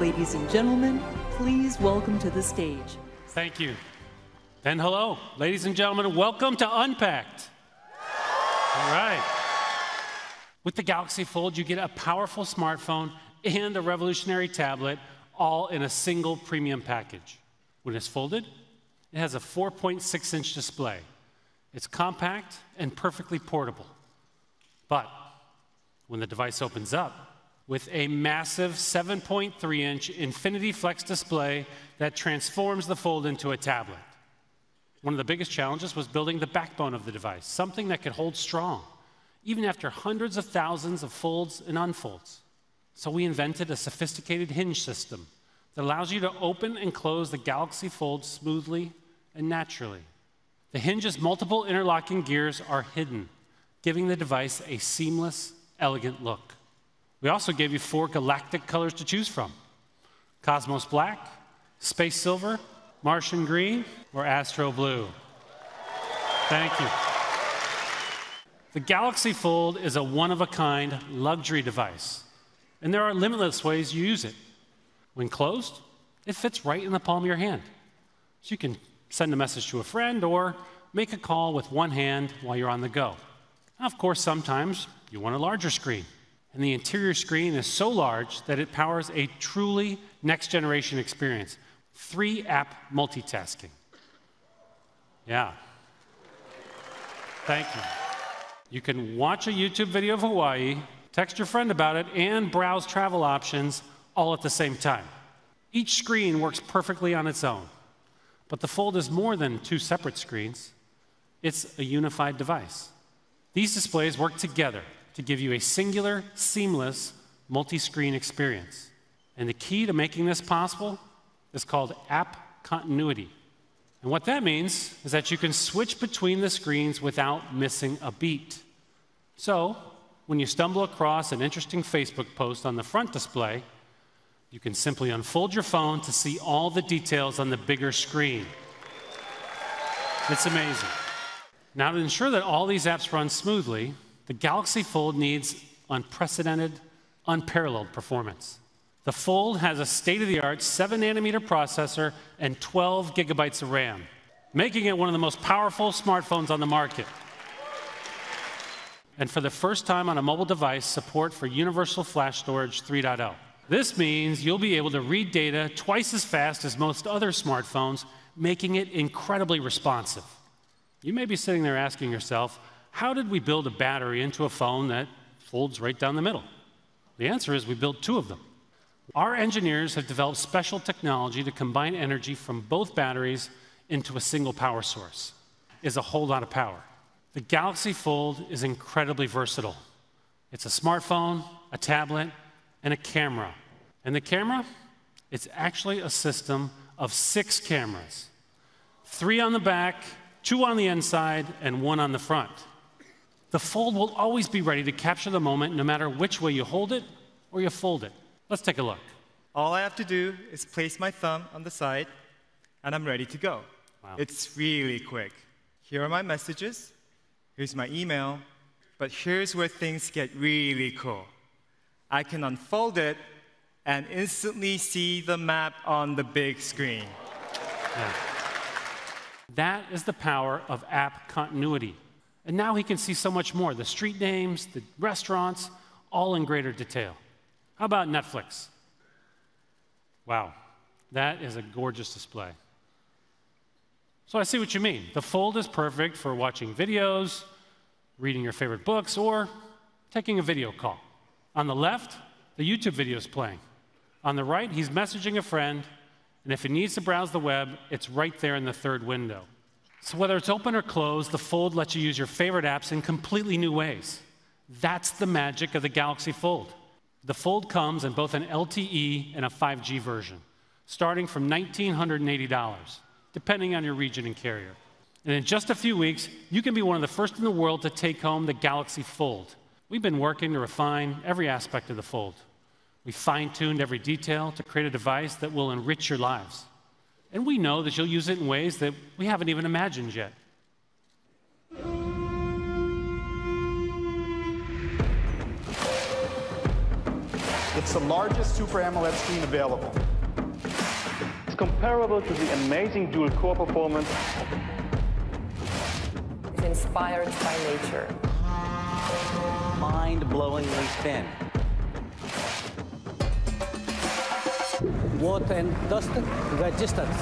Ladies and gentlemen, please welcome to the stage. Thank you. And hello, ladies and gentlemen, welcome to Unpacked. All right. With the Galaxy Fold, you get a powerful smartphone and a revolutionary tablet all in a single premium package. When it's folded, it has a 4.6 inch display. It's compact and perfectly portable. But when the device opens up, with a massive 7.3 inch Infinity Flex display that transforms the fold into a tablet. One of the biggest challenges was building the backbone of the device, something that could hold strong, even after hundreds of thousands of folds and unfolds. So we invented a sophisticated hinge system that allows you to open and close the Galaxy Fold smoothly and naturally. The hinge's multiple interlocking gears are hidden, giving the device a seamless, elegant look. We also gave you four galactic colors to choose from Cosmos Black, Space Silver, Martian Green, or Astro Blue. Thank you. The Galaxy Fold is a one of a kind luxury device, and there are limitless ways you use it. When closed, it fits right in the palm of your hand. So you can send a message to a friend or make a call with one hand while you're on the go. Of course, sometimes you want a larger screen, and the interior screen is so large that it powers a truly next generation experience three app multitasking. Yeah. Thank you. You can watch a YouTube video of Hawaii, text your friend about it, and browse travel options all at the same time. Each screen works perfectly on its own. But the Fold is more than two separate screens, it's a unified device. These displays work together to give you a singular, seamless, multi screen experience. And the key to making this possible is called app continuity. And what that means is that you can switch between the screens without missing a beat. So, when you stumble across an interesting Facebook post on the front display, you can simply unfold your phone to see all the details on the bigger screen. It's amazing. Now, to ensure that all these apps run smoothly, the Galaxy Fold needs unprecedented, unparalleled performance. The Fold has a state of the art 7 nanometer processor and 12 gigabytes of RAM, making it one of the most powerful smartphones on the market. And for the first time on a mobile device, support for Universal Flash Storage 3.0. This means you'll be able to read data twice as fast as most other smartphones, making it incredibly responsive. You may be sitting there asking yourself, how did we build a battery into a phone that folds right down the middle? The answer is we built two of them. Our engineers have developed special technology to combine energy from both batteries into a single power source. Is a whole lot of power. The Galaxy Fold is incredibly versatile. It's a smartphone, a tablet, and a camera. And the camera, it's actually a system of six cameras three on the back, two on the inside, and one on the front. The fold will always be ready to capture the moment no matter which way you hold it or you fold it. Let's take a look. All I have to do is place my thumb on the side, and I'm ready to go. Wow. It's really quick. Here are my messages. Here's my email. But here's where things get really cool. I can unfold it and instantly see the map on the big screen. Yeah. That is the power of app continuity. And now he can see so much more the street names, the restaurants, all in greater detail. How about Netflix? Wow, that is a gorgeous display. So I see what you mean. The fold is perfect for watching videos, reading your favorite books, or taking a video call. On the left, the YouTube video is playing. On the right, he's messaging a friend, and if he needs to browse the web, it's right there in the third window. So whether it's open or closed, the Fold lets you use your favorite apps in completely new ways. That's the magic of the Galaxy Fold. The Fold comes in both an LTE and a 5G version, starting from $1,980, depending on your region and carrier. And in just a few weeks, you can be one of the first in the world to take home the Galaxy Fold. We've been working to refine every aspect of the Fold. We fine tuned every detail to create a device that will enrich your lives. And we know that you'll use it in ways that we haven't even imagined yet. It's the largest Super AMOLED screen available. It's comparable to the amazing dual-core performance. It's inspired by nature. Mind-blowingly thin. Water and dust resistance.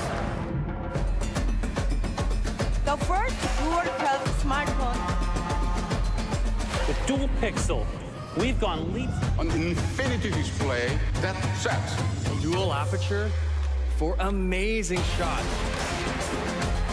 The first dual curve smartphone. The dual pixel. We've gone leaps. An infinity display that sets. Dual aperture for amazing shots.